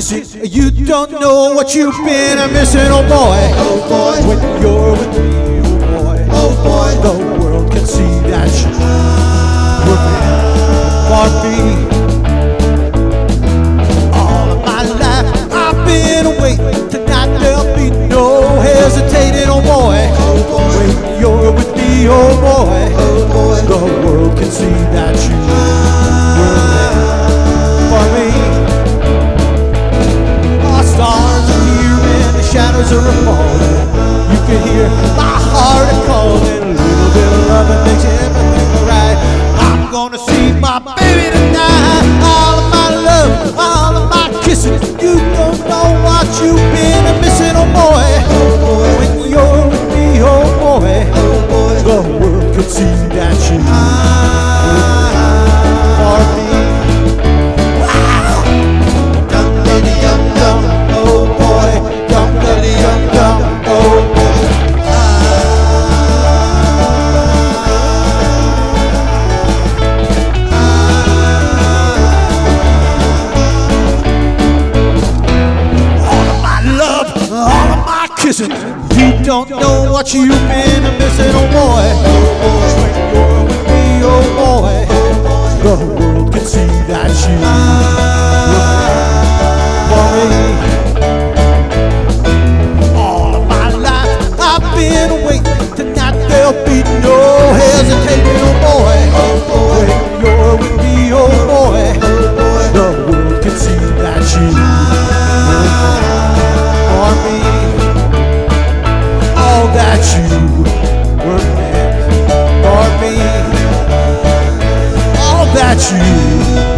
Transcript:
You don't know what you've been missing, oh boy. Oh boy. When you're with me, oh boy. Oh boy. The world can see that you were meant for me. All of my life I've been waiting. Tonight there'll be no hesitating, oh boy. Oh boy. When you're with me, oh boy. Oh boy. The world can see heart a calling. A little bit of love and makes everything alright. I'm gonna see my baby tonight. All of my love, all of my kisses. You don't know what you've been missing, oh boy. Oh boy. When you're with me, oh boy. Oh boy. The world could see that you kissing. You don't know what you've been missing, oh boy. When you're were meant for me. All that you